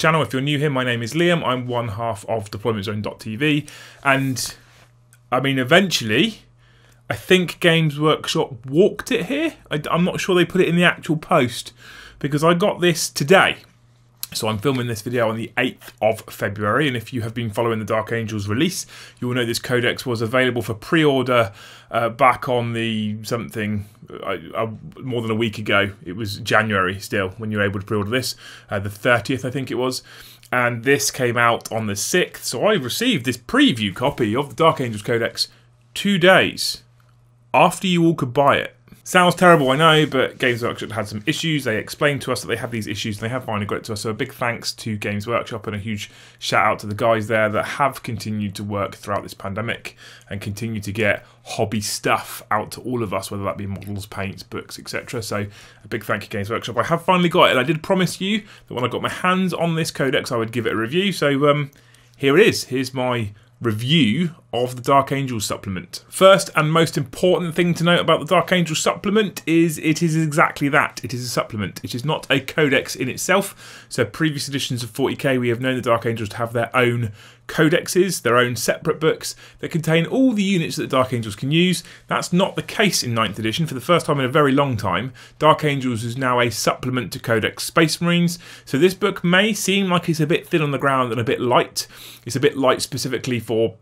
Channel. If you're new here, my name is Liam. I'm one half of DeploymentZone.tv. And I mean, eventually, I think Games Workshop walked it here. I, am not sure they put it in the actual post because I got this today. So I'm filming this video on the 8th of February, and if you have been following the Dark Angels release, you will know this codex was available for pre-order uh, back on the something uh, uh, more than a week ago. It was January still when you were able to pre-order this, uh, the 30th I think it was, and this came out on the 6th. So I received this preview copy of the Dark Angels codex two days after you all could buy it. Sounds terrible, I know, but Games Workshop had some issues. They explained to us that they had these issues and they have finally got it to us. So a big thanks to Games Workshop and a huge shout out to the guys there that have continued to work throughout this pandemic and continue to get hobby stuff out to all of us, whether that be models, paints, books, etc. So a big thank you, Games Workshop. I have finally got it, and I did promise you that when I got my hands on this codex, I would give it a review. So um, here it is. Here's my review of the Dark Angels supplement. First and most important thing to note about the Dark Angels supplement is it is exactly that. It is a supplement. It is not a codex in itself. So previous editions of 40k we have known the Dark Angels to have their own codexes, their own separate books that contain all the units that the Dark Angels can use. That's not the case in 9th edition. For the first time in a very long time, Dark Angels is now a supplement to Codex Space Marines. So this book may seem like it's a bit thin on the ground and a bit light. It's a bit light specifically for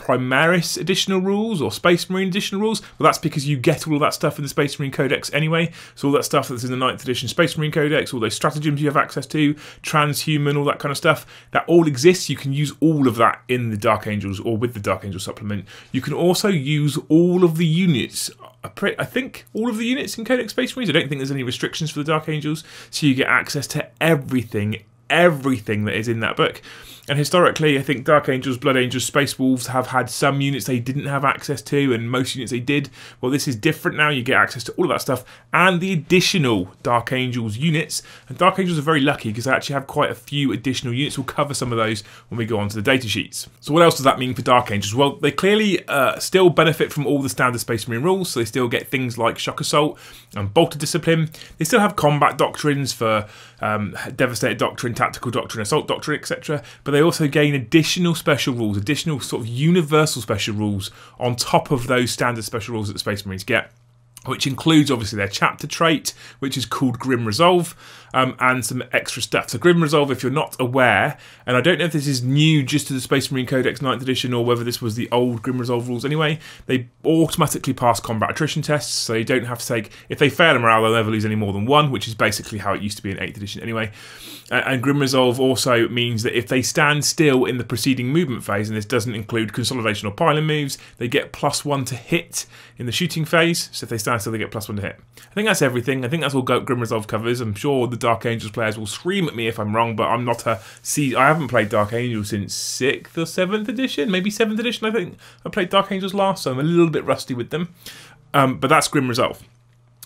Primaris additional rules or Space Marine additional rules? Well, that's because you get all of that stuff in the Space Marine Codex anyway. So all that stuff that's in the 9th edition Space Marine Codex, all those stratagems you have access to, transhuman, all that kind of stuff, that all exists. You can use all of that in the Dark Angels or with the Dark Angel supplement. You can also use all of the units uh, I think all of the units in Codex Space Marines. I don't think there's any restrictions for the Dark Angels, so you get access to everything everything that is in that book. And historically, I think Dark Angels, Blood Angels, Space Wolves have had some units they didn't have access to, and most units they did. Well, this is different now. You get access to all of that stuff and the additional Dark Angels units. And Dark Angels are very lucky because they actually have quite a few additional units. We'll cover some of those when we go on to the data sheets. So, what else does that mean for Dark Angels? Well, they clearly uh, still benefit from all the standard Space Marine rules. So, they still get things like Shock Assault and Bolter Discipline. They still have combat doctrines for um, Devastator Doctrine, Tactical Doctrine, Assault Doctrine, etc. But they also gain additional special rules, additional sort of universal special rules on top of those standard special rules that the Space Marines get which includes obviously their chapter trait, which is called Grim Resolve, um, and some extra stuff. So, Grim Resolve, if you're not aware, and I don't know if this is new just to the Space Marine Codex 9th edition or whether this was the old Grim Resolve rules anyway, they automatically pass combat attrition tests, so you don't have to take, if they fail a morale, they'll never lose any more than one, which is basically how it used to be in 8th edition anyway. Uh, and Grim Resolve also means that if they stand still in the preceding movement phase, and this doesn't include consolidation or piling moves, they get plus one to hit in the shooting phase. So if they stand still, they get plus one to hit. I think that's everything. I think that's all Grim Resolve covers. I'm sure the Dark Angels players will scream at me if I'm wrong, but I'm not a see. I haven't played Dark Angels since sixth or seventh edition, maybe seventh edition. I think I played Dark Angels last, so I'm a little bit rusty with them. Um, but that's Grim Resolve.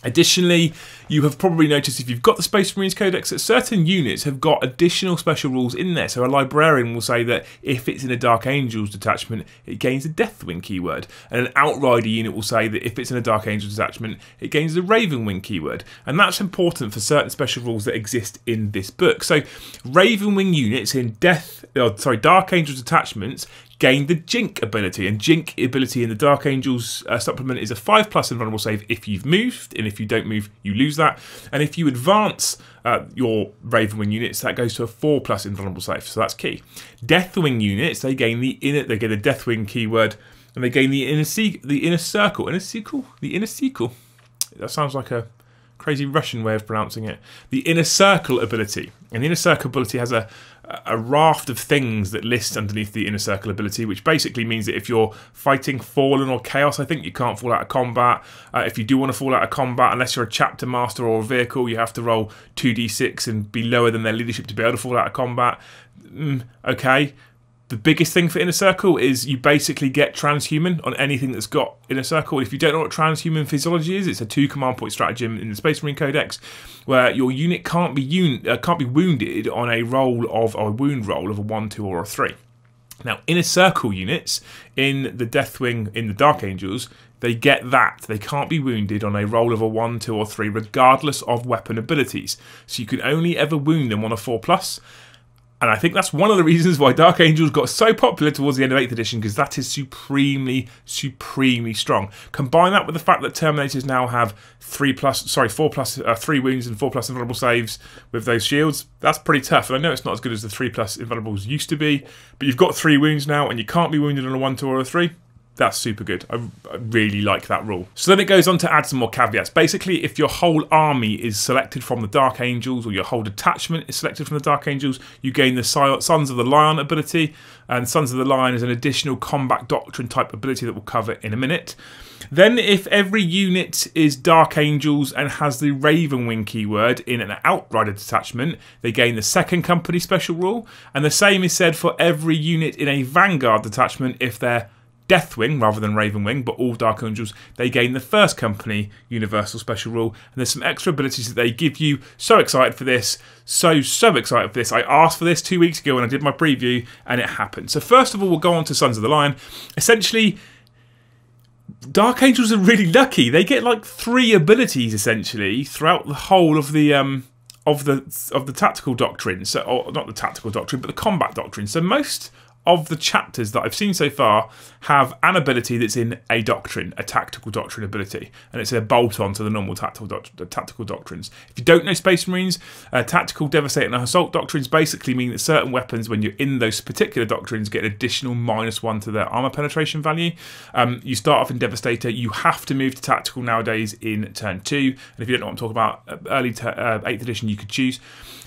Additionally, you have probably noticed if you've got the Space Marines Codex that certain units have got additional special rules in there. So a librarian will say that if it's in a Dark Angels detachment, it gains a Deathwing keyword. And an Outrider unit will say that if it's in a Dark Angels detachment, it gains a Ravenwing keyword. And that's important for certain special rules that exist in this book. So Ravenwing units in Death, oh, sorry, Dark Angels detachments gain the Jink ability. And Jink ability in the Dark Angels uh, supplement is a 5 plus invulnerable save if you've moved, and if you don't move, you lose that. And if you advance uh, your Ravenwing units, that goes to a 4 plus invulnerable save, so that's key. Deathwing units, they gain the inner, they get a Deathwing keyword, and they gain the inner, the inner circle. Inner circle? The inner circle. That sounds like a crazy Russian way of pronouncing it. The inner circle ability. And the inner circle ability has a, a raft of things that list underneath the inner circle ability, which basically means that if you're fighting Fallen or Chaos, I think you can't fall out of combat. Uh, if you do want to fall out of combat, unless you're a chapter master or a vehicle, you have to roll 2d6 and be lower than their leadership to be able to fall out of combat. Mm, okay, the biggest thing for Inner Circle is you basically get transhuman on anything that's got Inner Circle. If you don't know what transhuman physiology is, it's a two command point stratagem in the Space Marine Codex where your unit can't be un- uh, can't be wounded on a roll of a wound roll of a one, two, or a three. Now, inner circle units in the Deathwing, in the Dark Angels, they get that. They can't be wounded on a roll of a 1, 2, or 3, regardless of weapon abilities. So you can only ever wound them on a 4 plus, and I think that's one of the reasons why Dark Angels got so popular towards the end of 8th edition, because that is supremely, supremely strong. Combine that with the fact that Terminators now have 3 plus, sorry, 4 plus, uh, 3 wounds and 4 plus invulnerable saves with those shields, that's pretty tough. And I know it's not as good as the 3 plus invulnerables used to be, but you've got 3 wounds now, and you can't be wounded on a 1, 2, or a 3 that's super good. I, I, really like that rule. So then it goes on to add some more caveats. Basically, if your whole army is selected from the Dark Angels or your whole detachment is selected from the Dark Angels, you gain the Sons of the Lion ability. And Sons of the Lion is an additional combat doctrine type ability that we'll cover in a minute. Then, if every unit is Dark Angels and has the Ravenwing keyword in an Outrider detachment, they gain the second company special rule. And the same is said for every unit in a Vanguard detachment if they're Deathwing rather than Ravenwing, but all Dark Angels, they gain the first company universal special rule. And there's some extra abilities that they give you. So excited for this. So, so excited for this. I asked for this two weeks ago when I did my preview, and it happened. So, first of all, we'll go on to Sons of the Lion. Essentially, Dark Angels are really lucky. They get like three abilities essentially throughout the whole of the um of the of the tactical doctrine. So, not the tactical doctrine, but the combat doctrine. So most of the chapters that I've seen so far have an ability that's in a doctrine, a tactical doctrine ability, and it's a bolt on to the normal tactical, doc- tactical doctrines. If you don't know Space Marines, uh, tactical, devastate, and assault doctrines basically mean that certain weapons, when you're in those particular doctrines, get an additional minus one to their armor penetration value. Um, you start off in Devastator, you have to move to tactical nowadays in turn two, and if you don't know what I'm talking about, uh, early t- uh, 8th edition, you could choose.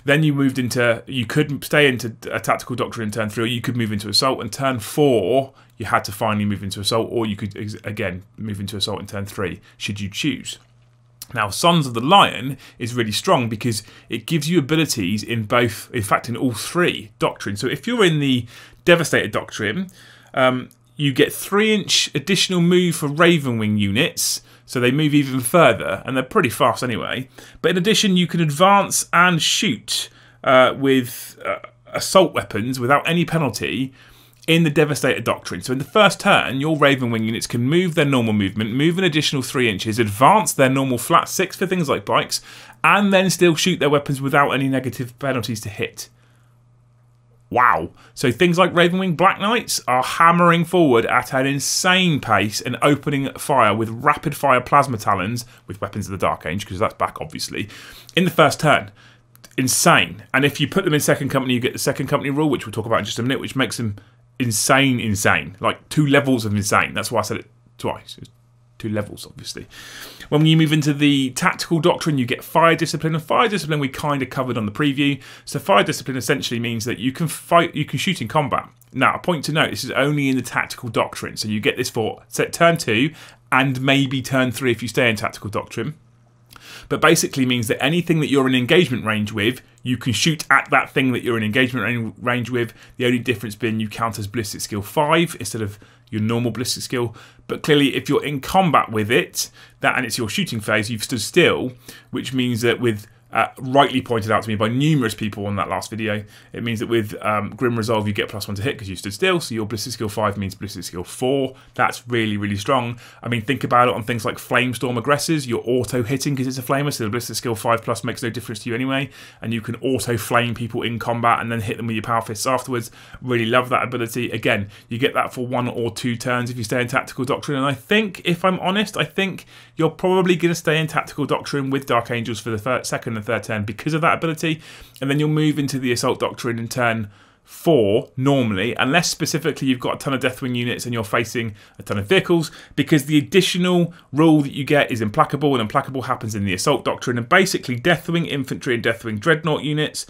Then you moved into, you could stay into a tactical doctrine in turn three, or you could move into assault. And turn four, you had to finally move into assault, or you could again move into assault in turn three, should you choose. Now, Sons of the Lion is really strong because it gives you abilities in both, in fact, in all three doctrines. So if you're in the Devastator doctrine, um, you get three inch additional move for Ravenwing units so they move even further, and they're pretty fast anyway. But in addition, you can advance and shoot uh, with uh, assault weapons without any penalty in the Devastator Doctrine. So in the first turn, your Ravenwing units can move their normal movement, move an additional 3 inches, advance their normal flat 6 for things like bikes, and then still shoot their weapons without any negative penalties to hit. Wow. So things like Ravenwing Black Knights are hammering forward at an insane pace and opening fire with rapid fire plasma talons with weapons of the Dark Age, because that's back obviously, in the first turn. Insane. And if you put them in second company, you get the second company rule, which we'll talk about in just a minute, which makes them insane, insane. Like two levels of insane. That's why I said it twice It's two levels, obviously. When you move into the tactical doctrine, you get fire discipline, and fire discipline we kind of covered on the preview. So fire discipline essentially means that you can fight, you can shoot in combat. Now, a point to note: this is only in the tactical doctrine, so you get this for set turn two and maybe turn three if you stay in tactical doctrine. But basically means that anything that you're in engagement range with, you can shoot at that thing that you're in engagement range with. The only difference being you count as ballistic skill five instead of your normal ballistic skill. But clearly, if you're in combat with it, that and it's your shooting phase, you've stood still, which means that with uh, rightly pointed out to me by numerous people on that last video. It means that with um, Grim Resolve, you get plus one to hit because you stood still. So your Ballistic Skill 5 means Ballistic Skill 4. That's really, really strong. I mean, think about it on things like Flamestorm Aggressors. You're auto hitting because it's a flamer, so the Ballistic Skill 5 plus makes no difference to you anyway. And you can auto flame people in combat and then hit them with your Power Fists afterwards. Really love that ability. Again, you get that for one or two turns if you stay in Tactical Doctrine. And I think, if I'm honest, I think you're probably going to stay in Tactical Doctrine with Dark Angels for the first, second and third turn because of that ability, and then you'll move into the Assault Doctrine in turn four normally, unless specifically you've got a ton of Deathwing units and you're facing a ton of vehicles, because the additional rule that you get is implacable, and implacable happens in the Assault Doctrine. And basically, Deathwing infantry and Deathwing dreadnought units,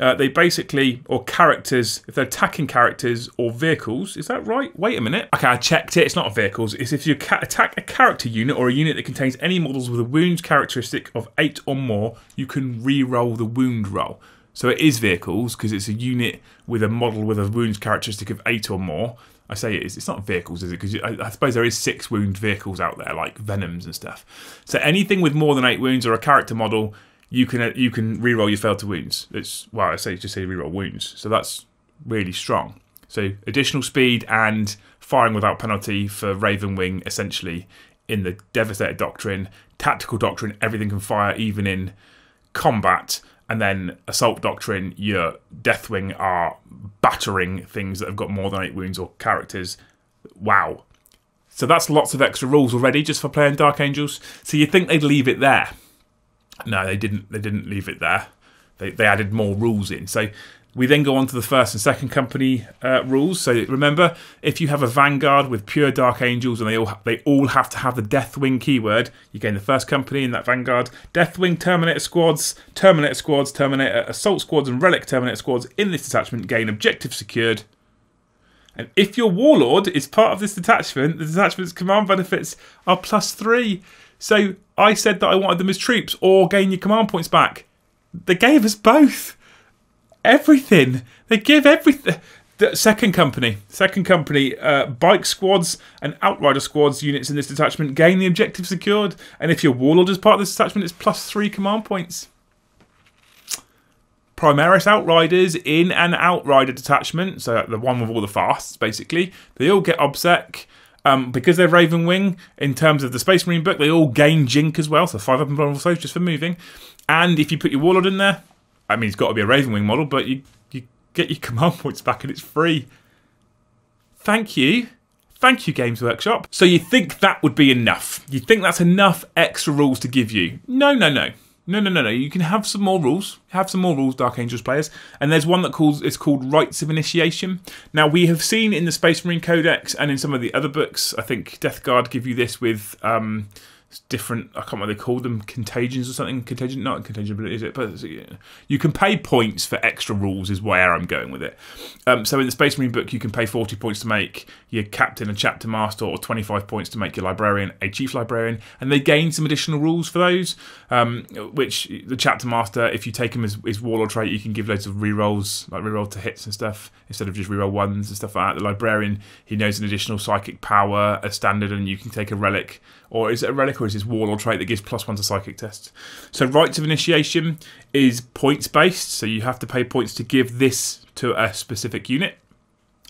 uh, they basically, or characters, if they're attacking characters or vehicles, is that right? Wait a minute. Okay, I checked it. It's not vehicles. It's if you attack a character unit or a unit that contains any models with a wound characteristic of eight or more, you can re roll the wound roll. So it is vehicles because it's a unit with a model with a wounds characteristic of eight or more. I say it is. It's not vehicles, is it? Because I, I, suppose there is six wound vehicles out there, like venoms and stuff. So anything with more than eight wounds or a character model, you can uh, you can reroll your failed to wounds. It's well, I say just say reroll wounds. So that's really strong. So additional speed and firing without penalty for Raven Wing, essentially in the Devastator Doctrine, Tactical Doctrine, everything can fire even in combat. And then Assault Doctrine, your Deathwing are battering things that have got more than eight wounds or characters. Wow. So that's lots of extra rules already just for playing Dark Angels. So you think they'd leave it there? No, they didn't. They didn't leave it there. They, they added more rules in. So we then go on to the first and second company uh, rules. So remember, if you have a vanguard with pure dark angels and they all they all have to have the Deathwing keyword, you gain the first company in that vanguard. Deathwing Terminator squads, Terminator squads, Terminator assault squads, and Relic Terminator squads in this detachment gain objective secured. And if your warlord is part of this detachment, the detachment's command benefits are plus three. So I said that I wanted them as troops or gain your command points back. They gave us both everything. They give everything. The second company, second company, uh, bike squads and outrider squads units in this detachment gain the objective secured, and if your warlord is part of this detachment, it's plus three command points. Primaris Outriders in an Outrider detachment, so the one with all the fasts, basically, they all get OBSEC. Um, because they're Raven Wing, in terms of the Space Marine book, they all gain Jink as well, so five up invulnerable just for moving. And if you put your Warlord in there, I mean, it's got to be a Raven Wing model, but you, you get your command points back and it's free. Thank you. Thank you, Games Workshop. So you think that would be enough? You think that's enough extra rules to give you? No, no, no. No, no, no, no. You can have some more rules. Have some more rules, Dark Angels players. And there's one that calls it's called Rites of Initiation. Now we have seen in the Space Marine Codex and in some of the other books. I think Death Guard give you this with um, different. I can't remember they call them, contagions or something. Contagion, not contagion, but is it? But you can pay points for extra rules. Is where I'm going with it. Um, so in the Space Marine book, you can pay 40 points to make your captain a chapter master, or 25 points to make your librarian a chief librarian, and they gain some additional rules for those. Um, which the chapter master, if you take him as, as warlord trait, you can give loads of rerolls, like reroll to hits and stuff, instead of just reroll ones and stuff like that. The librarian, he knows an additional psychic power, a standard, and you can take a relic or is it a relic or is this warlord trait that gives plus one to psychic tests? So rites of initiation is points based, so you have to pay points to give this to a specific unit.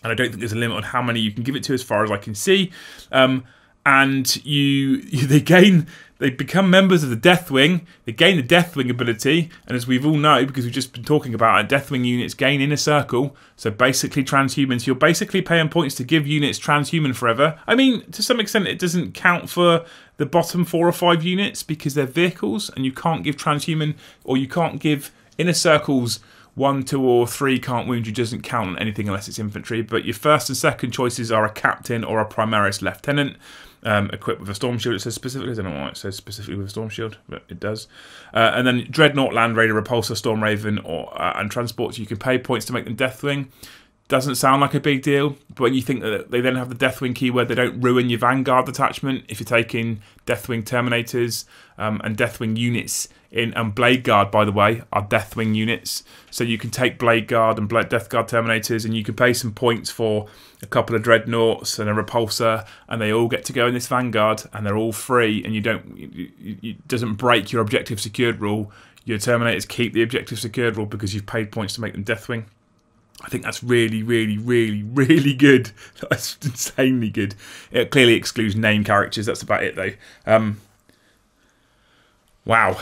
And I don't think there's a limit on how many you can give it to, as far as I can see. Um, and you, you they gain they become members of the Deathwing. They gain the Deathwing ability, and as we've all know, because we've just been talking about it, Deathwing units gain inner circle. So basically, transhumans. You're basically paying points to give units transhuman forever. I mean, to some extent, it doesn't count for the bottom four or five units because they're vehicles, and you can't give transhuman or you can't give inner circles one, two, or three can't wound you doesn't count on anything unless it's infantry. But your first and second choices are a captain or a primaris lieutenant um, equipped with a storm shield. It says specifically, I don't know why it says specifically with a storm shield, but it does. Uh, and then Dreadnought, Land Raider, Repulsor, Storm Raven, or uh, and transports. You can pay points to make them Deathwing. Doesn't sound like a big deal, but when you think that they then have the Deathwing keyword, they don't ruin your Vanguard detachment if you're taking Deathwing Terminators um, and Deathwing units in and Blade Guard, by the way, are Deathwing units. So you can take Blade Guard and Death Guard Terminators, and you can pay some points for a couple of Dreadnoughts and a Repulsor, and they all get to go in this Vanguard, and they're all free, and you don't, it doesn't break your objective secured rule. Your Terminators keep the objective secured rule because you've paid points to make them Deathwing. I think that's really, really, really, really good. That's insanely good. It clearly excludes name characters. That's about it, though. Um, wow.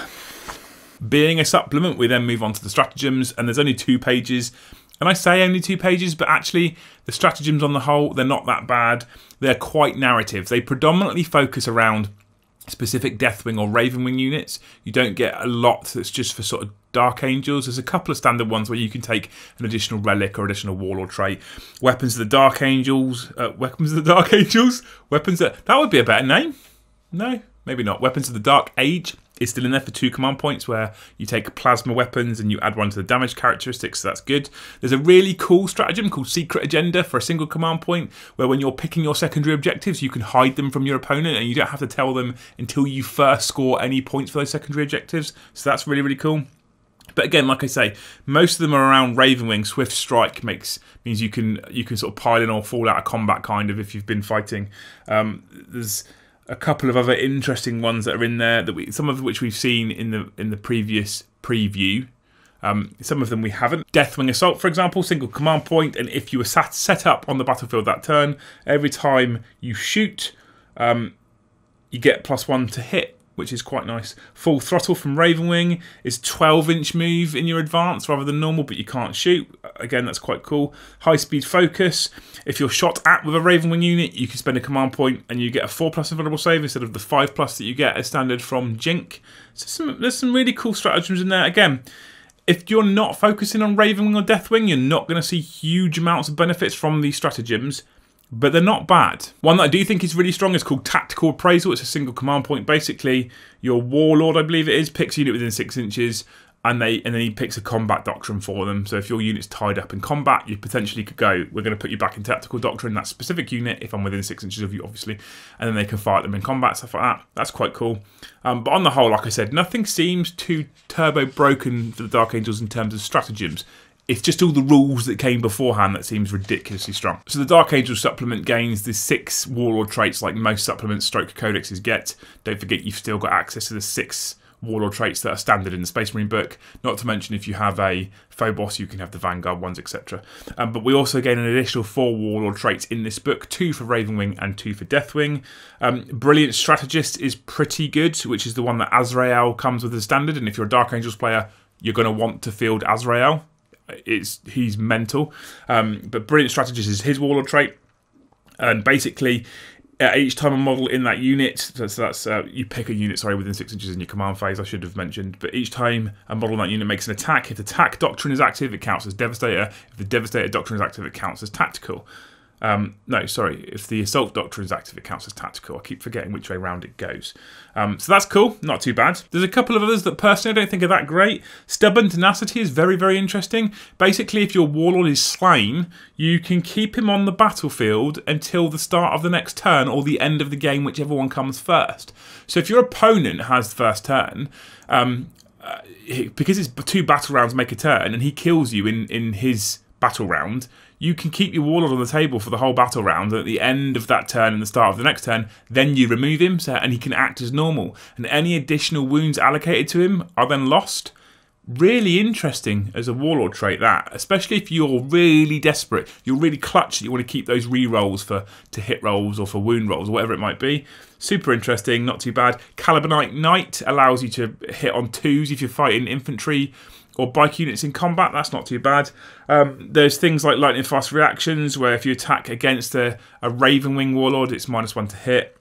Being a supplement, we then move on to the stratagems, and there's only two pages. And I say only two pages, but actually, the stratagems on the whole, they're not that bad. They're quite narrative. They predominantly focus around specific Deathwing or Ravenwing units. You don't get a lot that's just for sort of Dark Angels. There's a couple of standard ones where you can take an additional relic or additional warlord trait. Weapons of the Dark Angels. Uh, weapons of the Dark Angels. Weapons that that would be a better name. No, maybe not. Weapons of the Dark Age is still in there for two command points where you take plasma weapons and you add one to the damage characteristics, so that's good. There's a really cool stratagem called Secret Agenda for a single command point where when you're picking your secondary objectives, you can hide them from your opponent and you don't have to tell them until you first score any points for those secondary objectives. So that's really, really cool. But again, like I say, most of them are around Ravenwing. Swift Strike makes means you can you can sort of pile in or fall out of combat, kind of if you've been fighting. Um, there's a couple of other interesting ones that are in there that we some of which we've seen in the in the previous preview. Um, some of them we haven't. Deathwing Assault, for example, single command point, and if you were sat, set up on the battlefield that turn, every time you shoot, um, you get plus one to hit which is quite nice. Full throttle from Ravenwing is 12 inch move in your advance rather than normal, but you can't shoot. Again, that's quite cool. High speed focus. If you're shot at with a Ravenwing unit, you can spend a command point and you get a 4 plus invulnerable save instead of the 5 plus that you get as standard from Jink. So some, there's some really cool stratagems in there. Again, if you're not focusing on Ravenwing or Deathwing, you're not going to see huge amounts of benefits from these stratagems but they're not bad. One that I do think is really strong is called Tactical Appraisal. It's a single command point. Basically, your Warlord, I believe it is, picks a unit within six inches, and they and then he picks a combat doctrine for them. So if your unit's tied up in combat, you potentially could go, we're going to put you back in tactical doctrine, that specific unit, if I'm within six inches of you, obviously, and then they can fight them in combat, stuff like that. That's quite cool. Um, but on the whole, like I said, nothing seems too turbo broken for the Dark Angels in terms of stratagems. It's just all the rules that came beforehand that seems ridiculously strong. So the Dark Angel supplement gains the six warlord traits like most supplements stroke codexes get. Don't forget you've still got access to the six warlord traits that are standard in the Space Marine book. Not to mention if you have a Phobos, you can have the Vanguard ones, etc. Um, but we also gain an additional four warlord traits in this book: two for Ravenwing and two for Deathwing. Um, Brilliant Strategist is pretty good, which is the one that Azrael comes with as standard. And if you're a Dark Angels player, you're going to want to field Azrael it's he's mental. Um, but brilliant strategist is his warlord trait, and basically. Uh, each time a model in that unit, so, that's uh, you pick a unit, sorry, within six inches in your command phase. I should have mentioned, but each time a model in that unit makes an attack, if the attack doctrine is active, it counts as Devastator. If the Devastator doctrine is active, it counts as Tactical. Um, no, sorry. If the assault doctrine is active, it counts as tactical. I keep forgetting which way round it goes. Um, so that's cool. Not too bad. There's a couple of others that personally I don't think are that great. Stubborn tenacity is very, very interesting. Basically, if your warlord is slain, you can keep him on the battlefield until the start of the next turn or the end of the game, whichever one comes first. So if your opponent has the first turn, um, uh, because it's two battle rounds make a turn, and he kills you in in his battle round you can keep your warlord on the table for the whole battle round. At the end of that turn and the start of the next turn, then you remove him, so, and he can act as normal. And any additional wounds allocated to him are then lost. Really interesting as a warlord trait that, especially if you're really desperate, you're really clutch, you want to keep those re-rolls for to hit rolls or for wound rolls or whatever it might be. Super interesting, not too bad. Calibanite Knight allows you to hit on twos if you're fighting infantry or bike units in combat. That's not too bad. Um, there's things like lightning fast reactions, where if you attack against a, a Raven Wing Warlord, it's minus one to hit.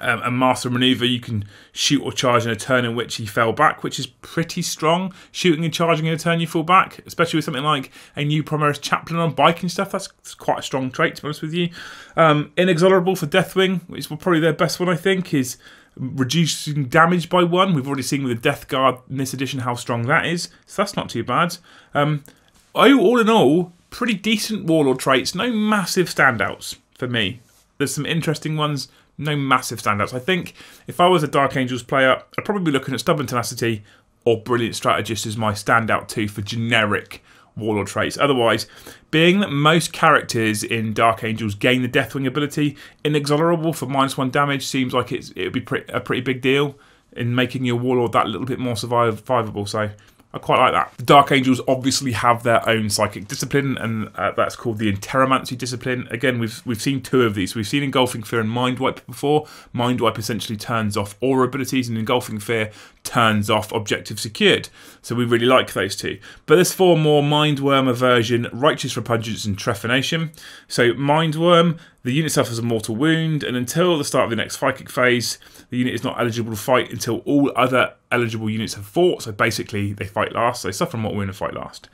Um, and Master Maneuver, you can shoot or charge in a turn in which he fell back, which is pretty strong. Shooting and charging in a turn you fall back, especially with something like a new Primaris Chaplain on bike and stuff. That's quite a strong trait, to be honest with you. Um, Inexorable for Deathwing, which is probably their best one, I think, is reducing damage by one. We've already seen with the Death Guard in this edition how strong that is, so that's not too bad. Um, all in all, pretty decent Warlord traits, no massive standouts for me. There's some interesting ones, no massive standouts. I think if I was a Dark Angels player, I'd probably be looking at Stubborn Tenacity or Brilliant Strategist as my standout two for generic warlord traits. Otherwise, being that most characters in Dark Angels gain the Deathwing ability, inexorable for minus one damage seems like it would be pretty, a pretty big deal in making your warlord that little bit more survivable. So I quite like that. The Dark Angels obviously have their own psychic discipline, and uh, that's called the Interromancy discipline. Again, we've we've seen two of these. We've seen Engulfing Fear and Mind Wipe before. Mind Wipe essentially turns off aura abilities, and Engulfing Fear turns off objective secured. So we really like those two. But there's four more Mindworm aversion, Righteous Repugnance, and Trephination. So Mindworm, the unit suffers a mortal wound, and until the start of the next psychic phase, the unit is not eligible to fight until all other eligible units have fought. So basically, they fight last. They suffer a mortal wound and fight last.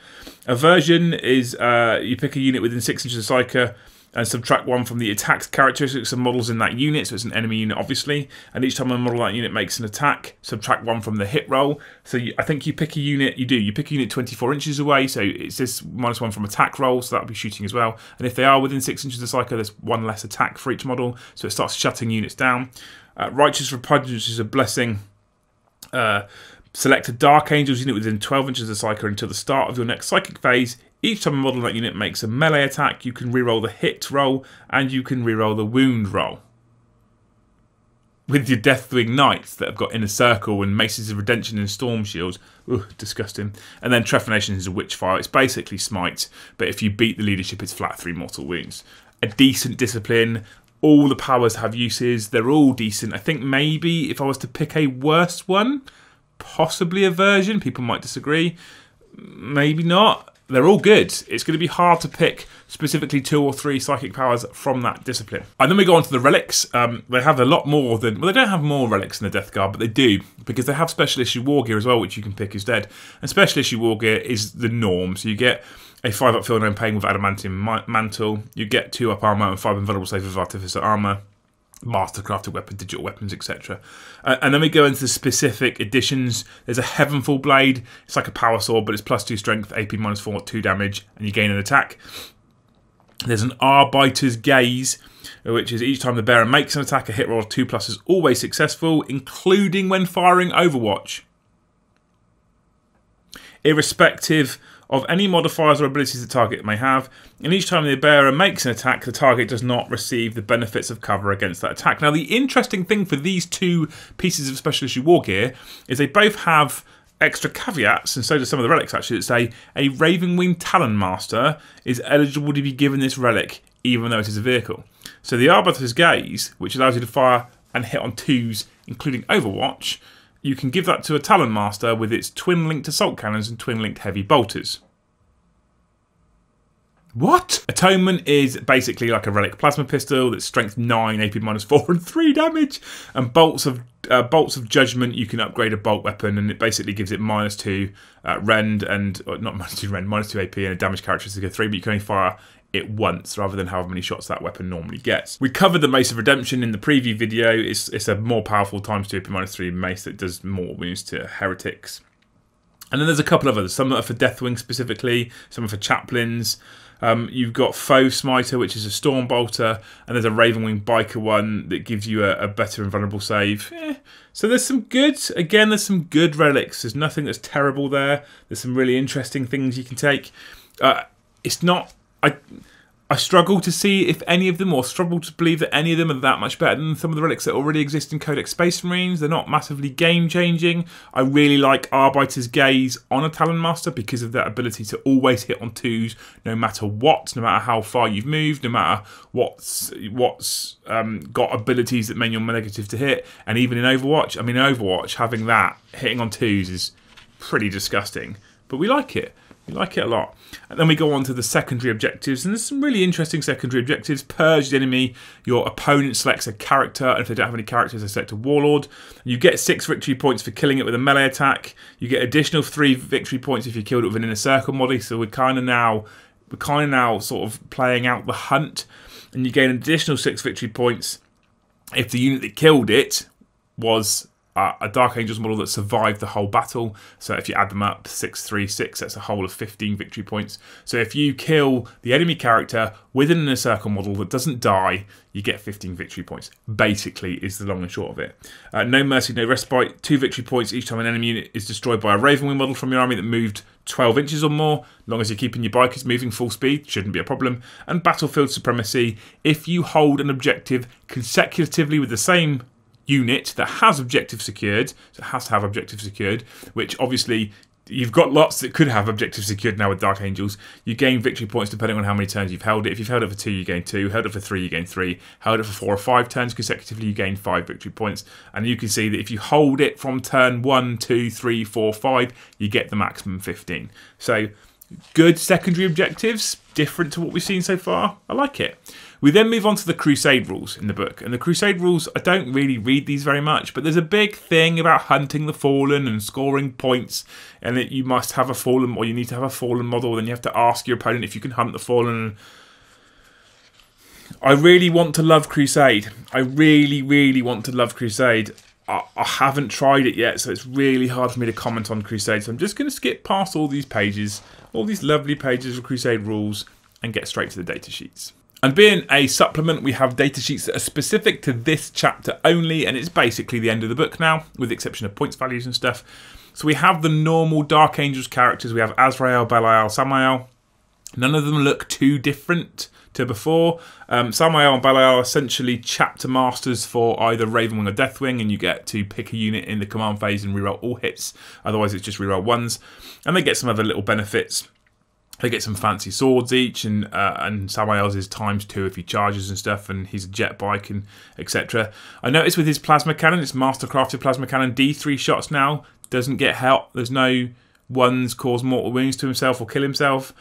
Aversion is uh, you pick a unit within six inches of Psyker and subtract one from the attack characteristics of models in that unit, so it's an enemy unit, obviously. And each time a model that unit makes an attack, subtract one from the hit roll. So you, I think you pick a unit, you do, you pick a unit 24 inches away, so it's this minus one from attack roll, so that'll be shooting as well. And if they are within six inches of Psyker, there's one less attack for each model, so it starts shutting units down. Uh, Righteous Repugnance is a blessing. Uh, select a Dark Angels unit within 12 inches of Psyker until the start of your next psychic phase. Each time a model that unit makes a melee attack, you can reroll the hit roll and you can reroll the wound roll. with your Deathwing Knights that have got Inner Circle and Maces of Redemption and Storm Shields. Disgusting. And then Trephinations is a Witchfire. It's basically Smite, but if you beat the leadership, it's flat three mortal wounds. A decent discipline. All the powers have uses. They're all decent. I think maybe if I was to pick a worse one, possibly Aversion, People might disagree. Maybe not they're all good. It's going to be hard to pick specifically two or three psychic powers from that discipline. And then we go on to the relics. Um, they have a lot more than. Well, they don't have more relics in the Death Guard, but they do because they have special issue war gear as well, which you can pick instead. And special issue war gear is the norm. So you get a 5 up feel no pain with adamantium mantle, you get 2 up armor and 5 invulnerable save with artificer armor mastercrafted weapon, digital weapons, etc. Uh, and then we go into the specific additions. There's a Heavenfall Blade. It's like a power sword, but it's plus two strength, AP minus four, two damage, and you gain an attack. There's an Arbiter's Gaze, which is each time the bearer makes an attack, a hit roll of two plus is always successful, including when firing Overwatch. Irrespective of any modifiers or abilities the target may have, and each time the bearer makes an attack, the target does not receive the benefits of cover against that attack. Now, the interesting thing for these two pieces of special issue war gear is they both have extra caveats, and so do some of the relics actually, that say a Ravenwing Talon Master is eligible to be given this relic even though it is a vehicle. So the Arbiter's Gaze, which allows you to fire and hit on twos, including Overwatch, you can give that to a Talon Master with its twin linked assault cannons and twin linked heavy bolters. What? Atonement is basically like a relic plasma pistol that's strength 9, AP minus 4, and 3 damage. And bolts of uh, bolts of judgment, you can upgrade a bolt weapon, and it basically gives it minus 2 uh, rend and not minus 2 rend, minus 2 AP and a damage characteristic of 3, but you can only fire it once rather than however many shots that weapon normally gets. We covered the Mace of Redemption in the preview video. It's, it's a more powerful times 2 minus 3 mace that does more wounds to heretics. And then there's a couple of others. Some are for Deathwing specifically, some are for Chaplains. Um, you've got Foe Smiter, which is a Storm Bolter, and there's a Ravenwing Biker one that gives you a, a better invulnerable save. Eh. So there's some good, again, there's some good relics. There's nothing that's terrible there. There's some really interesting things you can take. Uh, it's not I I struggle to see if any of them, or struggle to believe that any of them are that much better than some of the relics that already exist in Codex Space Marines. They're not massively game changing. I really like Arbiter's Gaze on a Talon Master because of that ability to always hit on twos, no matter what, no matter how far you've moved, no matter what's what's um, got abilities that make you're negative to hit. And even in Overwatch, I mean, Overwatch having that hitting on twos is pretty disgusting, but we like it. We like it a lot. And then we go on to the secondary objectives, and there's some really interesting secondary objectives. Purge the enemy. Your opponent selects a character, and if they don't have any characters, they select a warlord. You get six victory points for killing it with a melee attack. You get additional three victory points if you killed it with an inner circle model. So we're kind of now we're kind of now sort of playing out the hunt, and you gain additional six victory points if the unit that killed it was a Dark Angels model that survived the whole battle. So if you add them up, 6, 3, 6, that's a whole of 15 victory points. So if you kill the enemy character within a circle model that doesn't die, you get 15 victory points. Basically, is the long and short of it. Uh, no mercy, no respite. Two victory points each time an enemy unit is destroyed by a Ravenwing model from your army that moved 12 inches or more. Long as you're keeping your bikers moving full speed, shouldn't be a problem. And battlefield supremacy. If you hold an objective consecutively with the same unit that has objective secured, so it has to have objective secured, which obviously you've got lots that could have objective secured now with Dark Angels. You gain victory points depending on how many turns you've held it. If you've held it for two, you gain two. Held it for three, you gain three. Held it for four or five turns consecutively, you gain five victory points. And you can see that if you hold it from turn one, two, three, four, five, you get the maximum 15. So good secondary objectives, different to what we've seen so far. I like it. We then move on to the Crusade rules in the book. And the Crusade rules, I don't really read these very much, but there's a big thing about hunting the fallen and scoring points, and that you must have a fallen, or you need to have a fallen model, then you have to ask your opponent if you can hunt the fallen. I really want to love Crusade. I really, really want to love Crusade. I, I haven't tried it yet, so it's really hard for me to comment on Crusade. So I'm just going to skip past all these pages, all these lovely pages of Crusade rules, and get straight to the data sheets. And being a supplement, we have data sheets that are specific to this chapter only, and it's basically the end of the book now, with the exception of points values and stuff. So we have the normal Dark Angels characters. We have Azrael, Belial, Samael. None of them look too different to before. Um, Samael and Belial are essentially chapter masters for either Ravenwing or Deathwing, and you get to pick a unit in the command phase and reroll all hits. Otherwise, it's just reroll ones. And they get some other little benefits. They get some fancy swords each, and uh, and Samael's is times two if he charges and stuff, and he's a jet bike and etc. I noticed with his plasma cannon, it's mastercrafted plasma cannon, D3 shots now, doesn't get help. There's no ones cause mortal wounds to himself or kill himself.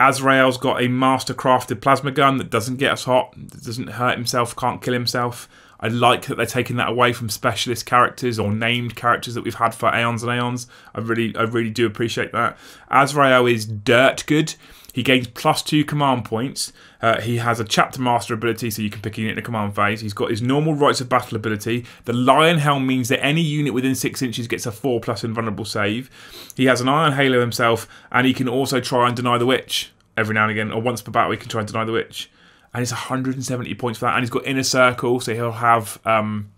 Azrael's got a mastercrafted plasma gun that doesn't get us hot, doesn't hurt himself, can't kill himself. I like that they're taking that away from specialist characters or named characters that we've had for aeons and aeons. I really, I really do appreciate that. Azrael is dirt good. He gains plus two command points. Uh, he has a chapter master ability, so you can pick a unit in a command phase. He's got his normal Rites of Battle ability. The lion helm means that any unit within six inches gets a four plus invulnerable save. He has an iron halo himself, and he can also try and deny the witch every now and again, or once per battle, he can try and deny the witch. And it's 170 points for that. And he's got inner circle, so he'll have um,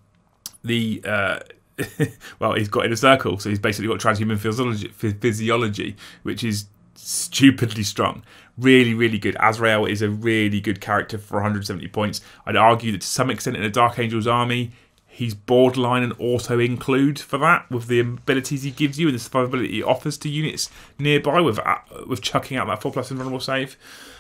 the. Uh, well, he's got inner circle, so he's basically got transhuman physiology, physiology, which is stupidly strong. Really, really good. Azrael is a really good character for 170 points. I'd argue that to some extent in a Dark Angels army, he's borderline an auto include for that with the abilities he gives you and the survivability he offers to units nearby with uh, with chucking out that 4 plus invulnerable save.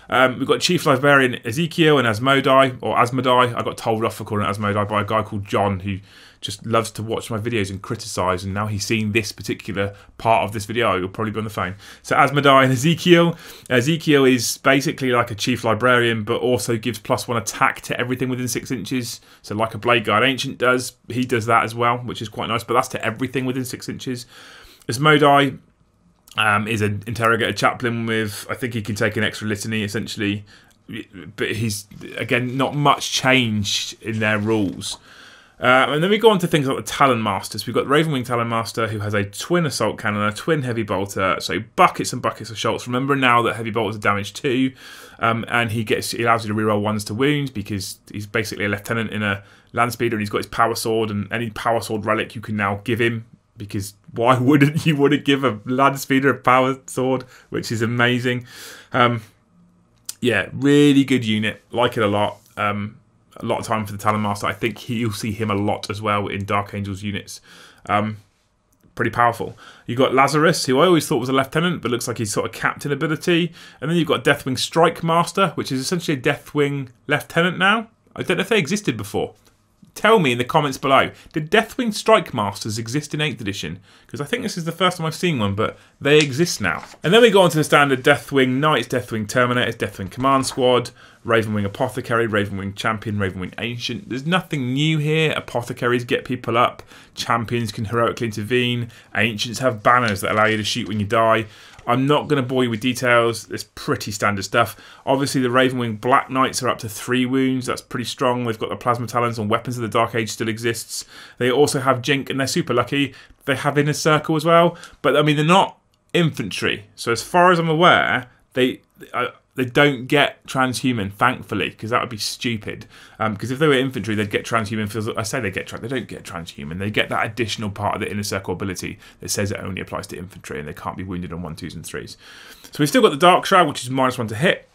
Um, we've got Chief Librarian Ezekiel and Asmodai, or Asmodai. I got told off for calling it Asmodai by a guy called John who just loves to watch my videos and criticise, and now he's seen this particular part of this video, he'll probably be on the phone. So Asmodai and Ezekiel. Ezekiel is basically like a chief librarian, but also gives plus one attack to everything within six inches. So like a Blade Guard Ancient does, he does that as well, which is quite nice, but that's to everything within six inches. Asmodai um, is an interrogator chaplain with, I think he can take an extra litany essentially, but he's, again, not much changed in their rules. Uh, and then we go on to things like the Talon Masters. We've got Ravenwing Talon Master who has a twin assault cannon, a twin heavy bolter, so buckets and buckets of shots. Remember now that heavy bolters are damage two, um, and he gets he allows you to reroll ones to wounds because he's basically a lieutenant in a land speeder and he's got his power sword and any power sword relic you can now give him because why wouldn't you want to give a land speeder a power sword, which is amazing. Um, yeah, really good unit, like it a lot. Um, a lot of time for the Talon Master. I think you'll see him a lot as well in Dark Angels units. Um, pretty powerful. You've got Lazarus, who I always thought was a lieutenant, but looks like he's sort of captain ability. And then you've got Deathwing Strike Master, which is essentially a Deathwing lieutenant now. I don't know if they existed before. Tell me in the comments below, did Deathwing Strike Masters exist in 8th edition? Because I think this is the first time I've seen one, but they exist now. And then we go on to the standard Deathwing Knights, Deathwing Terminators, Deathwing Command Squad, Ravenwing Apothecary, Ravenwing Champion, Ravenwing Ancient. There's nothing new here. Apothecaries get people up, Champions can heroically intervene, Ancients have banners that allow you to shoot when you die. I'm not going to bore you with details. It's pretty standard stuff. Obviously, the Ravenwing Black Knights are up to three wounds. That's pretty strong. They've got the Plasma Talons and Weapons of the Dark Age still exists. They also have Jink, and they're super lucky. They have Inner Circle as well. But, I mean, they're not infantry. So, as far as I'm aware, they... Uh, they don't get transhuman, thankfully, because that would be stupid. Because um, if they were infantry, they'd get transhuman. I say they get trans, they don't get transhuman. They get that additional part of the inner circle ability that says it only applies to infantry and they can't be wounded on one, twos, and threes. So we've still got the Dark Shroud, which is minus one to hit.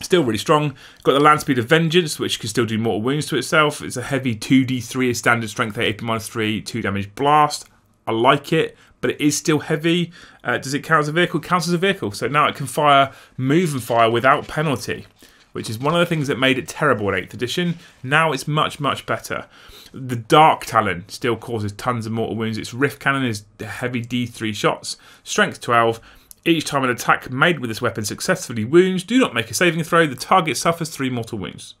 Still really strong. Got the Land Speeder Vengeance, which can still do mortal wounds to itself. It's a heavy 2d3 standard strength 8 AP minus 3, 2 damage blast. I like it but it is still heavy. Uh, does it count as a vehicle? It counts as a vehicle. So now it can fire, move and fire without penalty, which is one of the things that made it terrible in 8th edition. Now it's much, much better. The Dark Talon still causes tons of mortal wounds. Its Rift Cannon is heavy D3 shots, strength 12. Each time an attack made with this weapon successfully wounds, do not make a saving throw. The target suffers 3 mortal wounds.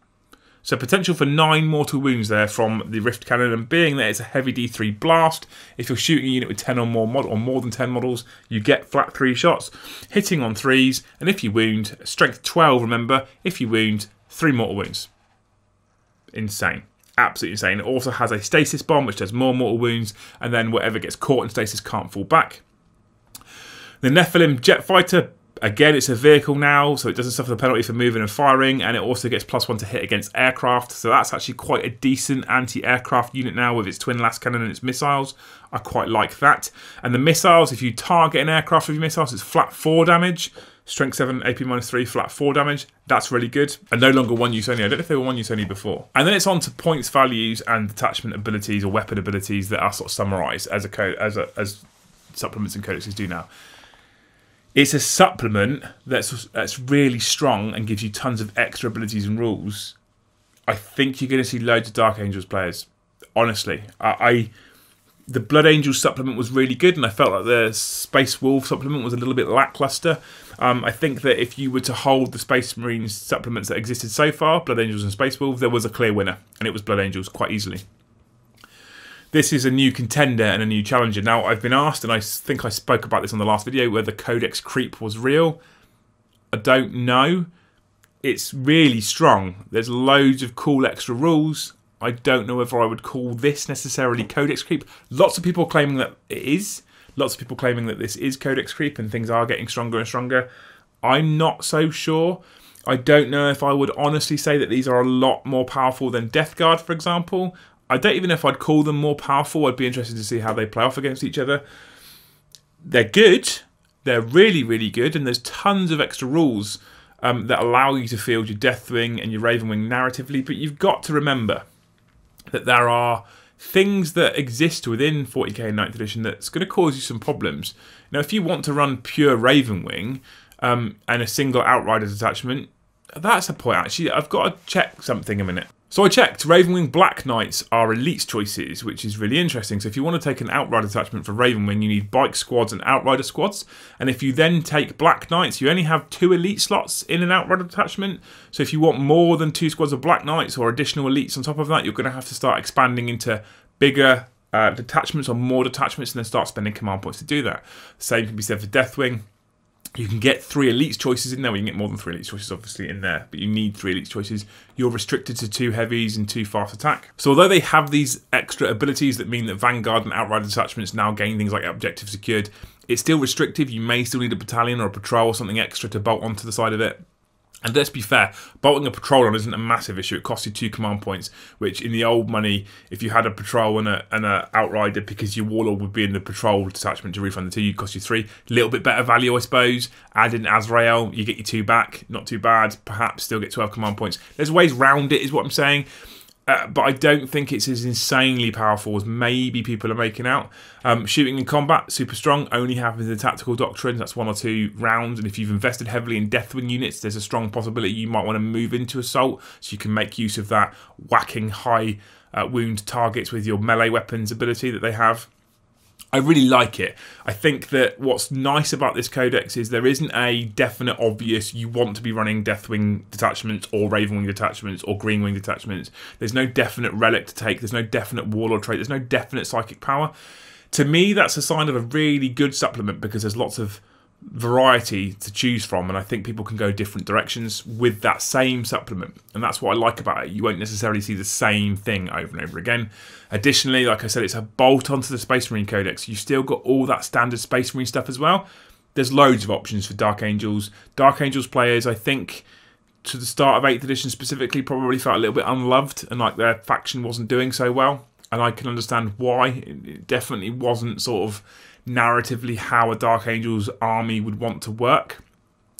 So potential for 9 mortal wounds there from the Rift Cannon, and being that it's a heavy D3 blast, if you're shooting a unit with 10 or more mod or more than 10 models, you get flat 3 shots, hitting on 3s, and if you wound, strength 12 remember, if you wound, 3 mortal wounds. Insane. Absolutely insane. It also has a stasis bomb, which does more mortal wounds, and then whatever gets caught in stasis can't fall back. The Nephilim Jet Fighter Again, it's a vehicle now, so it doesn't suffer the penalty for moving and firing, and it also gets plus one to hit against aircraft. So that's actually quite a decent anti-aircraft unit now with its twin las cannon and its missiles. I quite like that. And the missiles, if you target an aircraft with your missiles, it's flat four damage. Strength 7, AP minus 3, flat 4 damage. That's really good. And no longer one use only. I don't know if they were one use only before. And then it's on to points values and attachment abilities or weapon abilities that are sort of summarized as a code as a, as supplements and codexes do now. It's a supplement that's that's really strong and gives you tons of extra abilities and rules. I think you're going to see loads of Dark Angels players. Honestly, I, I the Blood Angel supplement was really good, and I felt like the Space Wolf supplement was a little bit lackluster. Um, I think that if you were to hold the Space Marines supplements that existed so far, Blood Angels and Space Wolf, there was a clear winner, and it was Blood Angels quite easily. This is a new contender and a new challenger. Now, I've been asked, and I think I spoke about this on the last video, whether Codex Creep was real. I don't know. It's really strong. There's loads of cool extra rules. I don't know whether I would call this necessarily codex creep. Lots of people claiming that it is. Lots of people claiming that this is codex creep and things are getting stronger and stronger. I'm not so sure. I don't know if I would honestly say that these are a lot more powerful than Death Guard, for example. I don't even know if I'd call them more powerful. I'd be interested to see how they play off against each other. They're good. They're really, really good, and there's tons of extra rules um, that allow you to field your Deathwing and your Ravenwing narratively. But you've got to remember that there are things that exist within 40k 9th edition that's going to cause you some problems. Now, if you want to run pure Ravenwing um, and a single Outriders attachment, that's a point. Actually, I've got to check something a minute. So I checked, Ravenwing Black Knights are elites choices, which is really interesting. So if you want to take an Outrider attachment for Ravenwing, you need Bike squads and Outrider squads. And if you then take Black Knights, you only have two elite slots in an Outrider attachment. So if you want more than two squads of Black Knights or additional elites on top of that, you're going to have to start expanding into bigger uh, detachments or more detachments and then start spending command points to do that. Same can be said for Deathwing. You can get three elites choices in there. Well, you can get more than three elites choices, obviously, in there, but you need three elites choices. You're restricted to two heavies and two fast attack. So, although they have these extra abilities that mean that Vanguard and Outrider detachments now gain things like objective secured, it's still restrictive. You may still need a battalion or a patrol or something extra to bolt onto the side of it. And let's be fair, bolting a patrol on isn't a massive issue. It costs you two command points, which in the old money, if you had a patrol and a and a outrider, because your warlord would be in the patrol detachment to refund the two, you cost you three. A little bit better value, I suppose. Add in Azrael, you get your two back. Not too bad. Perhaps still get 12 command points. There's ways round it, is what I'm saying. Uh, but I don't think it's as insanely powerful as maybe people are making out. Um, shooting in combat, super strong, only happens in the tactical doctrines. That's one or two rounds. And if you've invested heavily in Deathwing units, there's a strong possibility you might want to move into assault so you can make use of that whacking high uh, wound targets with your melee weapons ability that they have. I really like it. I think that what's nice about this codex is there isn't a definite obvious you want to be running Deathwing detachments or Ravenwing detachments or Greenwing detachments. There's no definite relic to take. There's no definite warlord trait. There's no definite psychic power. To me, that's a sign of a really good supplement because there's lots of variety to choose from, and I think people can go different directions with that same supplement, and that's what I like about it. You won't necessarily see the same thing over and over again. Additionally, like I said, it's a bolt onto the Space Marine Codex. You've still got all that standard Space Marine stuff as well. There's loads of options for Dark Angels. Dark Angels players, I think, to the start of 8th edition specifically, probably felt a little bit unloved and like their faction wasn't doing so well. And I can understand why. It definitely wasn't sort of narratively how a Dark Angels army would want to work.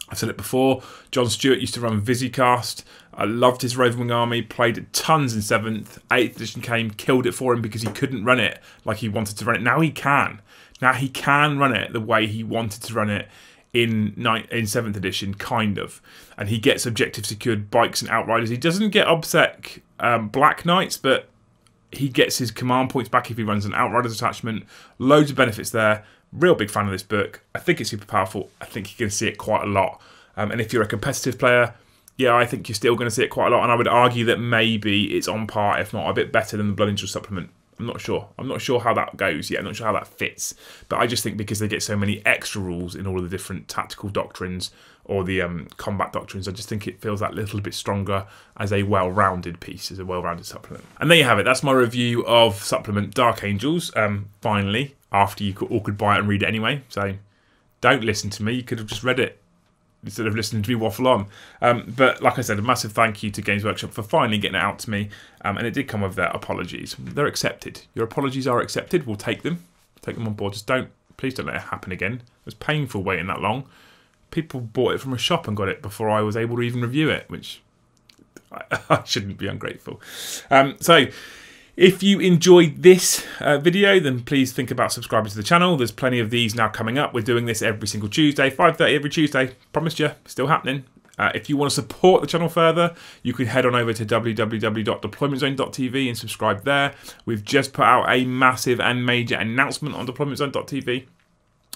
I've said it before. John Stewart used to run Visicast. I loved his Ravenwing army. Played it tons in seventh. Eighth edition came, killed it for him because he couldn't run it like he wanted to run it. Now he can. Now he can run it the way he wanted to run it in ninth, in seventh edition, kind of. And he gets objective secured bikes and outriders. He doesn't get obsec um, Black Knights, but he gets his command points back if he runs an Outriders attachment. Loads of benefits there. Real big fan of this book. I think it's super powerful. I think you're going to see it quite a lot. Um, and if you're a competitive player, yeah, I think you're still going to see it quite a lot. And I would argue that maybe it's on par, if not a bit better than the Blood Angel supplement. I'm not sure. I'm not sure how that goes yet. I'm not sure how that fits. But I just think because they get so many extra rules in all of the different tactical doctrines or the um, combat doctrines, I just think it feels that little bit stronger as a well-rounded piece, as a well-rounded supplement. And there you have it. That's my review of supplement Dark Angels. Um, finally, after you all could buy it and read it anyway. So don't listen to me. You could have just read it instead of listening to me waffle on. Um, but like I said, a massive thank you to Games Workshop for finally getting it out to me. Um, and it did come with their apologies. They're accepted. Your apologies are accepted. We'll take them. Take them on board. Just don't, please don't let it happen again. It was painful waiting that long. People bought it from a shop and got it before I was able to even review it, which I, I shouldn't be ungrateful. Um, so, if you enjoyed this uh, video, then please think about subscribing to the channel. There's plenty of these now coming up. We're doing this every single Tuesday, 5.30 every Tuesday. Promised you, still happening. Uh, if you want to support the channel further, you can head on over to www.deploymentzone.tv and subscribe there. We've just put out a massive and major announcement on deploymentzone.tv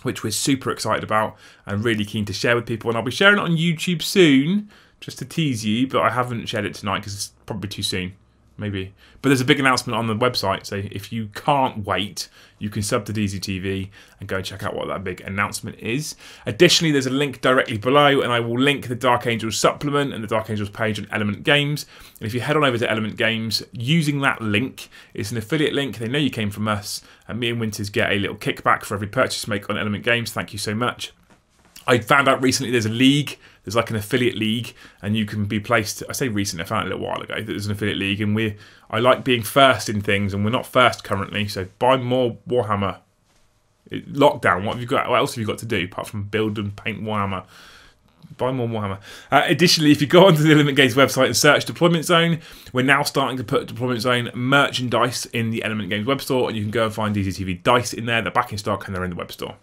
which we're super excited about and really keen to share with people. And I'll be sharing it on YouTube soon, just to tease you, but I haven't shared it tonight because it's probably too soon maybe. But there's a big announcement on the website, so if you can't wait, you can sub to DZTV and go check out what that big announcement is. Additionally, there's a link directly below, and I will link the Dark Angels supplement and the Dark Angels page on Element Games. And if you head on over to Element Games, using that link, it's an affiliate link. They know you came from us, and me and Winters get a little kickback for every purchase make on Element Games. Thank you so much. I found out recently there's a league there's like an affiliate league, and you can be placed. I say recent, I found it a little while ago that there's an affiliate league, and we I like being first in things, and we're not first currently. So buy more Warhammer. Lockdown. What have you got? What else have you got to do apart from build and paint Warhammer? buy more Warhammer. Uh, additionally, if you go onto the Element Games website and search Deployment Zone, we're now starting to put Deployment Zone merchandise in the Element Games web store, and you can go and find DZTV dice in there. They're back in stock and they're in the web store.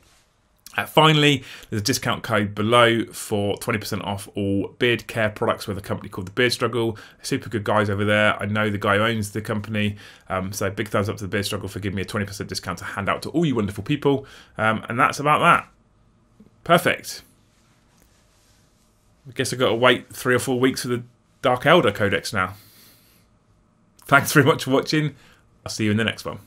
Uh, finally, there's a discount code below for 20% off all beard care products with a company called The Beard Struggle. Super good guys over there. I know the guy who owns the company. Um, so big thumbs up to The Beard Struggle for giving me a 20% discount to hand out to all you wonderful people. Um, and that's about that. Perfect. I guess I've got to wait three or four weeks for the Dark Eldar Codex now. Thanks very much for watching. I'll see you in the next one.